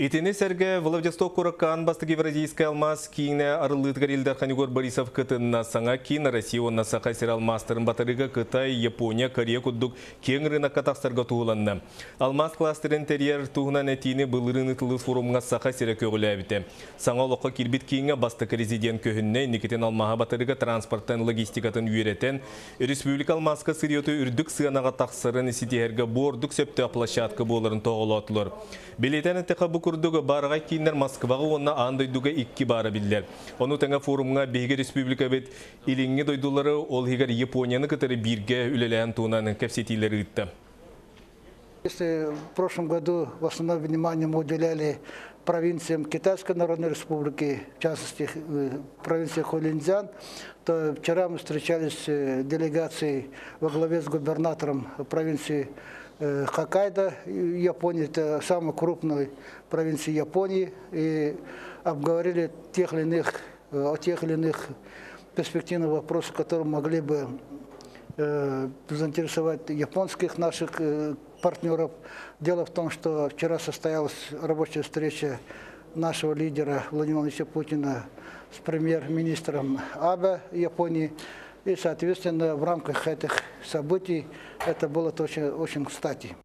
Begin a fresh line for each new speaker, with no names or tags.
итине сәрге Владивосток Куракан бастық евразийскай алмаз кейіне арылытгар елдар Ханигор Борисов кытынна саңа кейін Россия онна сақа серал мастырын батарыға Кытай, Япония, Корея күддік кең рынақ катақстарға туғыланны. Алмаз кластер интерьер туғынан әтейіне бұлырын ұтылы форумға сақа серек өгілі әбіті. Саңа лоққа келбет кейіне бастық резидент көхінне некетен Алмаға батарыға транспорттан логистикатын үйретен, Республика алмазка сыриоты үрдік сығанаға тақсырын ситиэрге бордық сөпті площадка боларын тоғылы отылыр. Билетен курдуга барга киндер Москвага онна андойдуга икки бара биллер. Ону таңа форумга Беге республика бет илинге дойдулары ол хигер Японияны кытары бирге үлелән туунан кепсетилери ытты.
Если в прошлом году в основном внимание мы уделяли провинциям Китайской Народной Республики, в частности э, провинции Холинзян, то вчера мы встречались с э, делегацией во главе с губернатором провинции э, Хоккайдо, Японии, это самая крупная провинция Японии, и обговорили тех или иных, о тех или иных перспективных вопросах, которые могли бы заинтересовать японских наших э, партнеров. Дело в том, что вчера состоялась рабочая встреча нашего лидера Владимира Владимировича Путина с премьер-министром Абе Японии. И, соответственно, в рамках этих событий это было очень, очень кстати.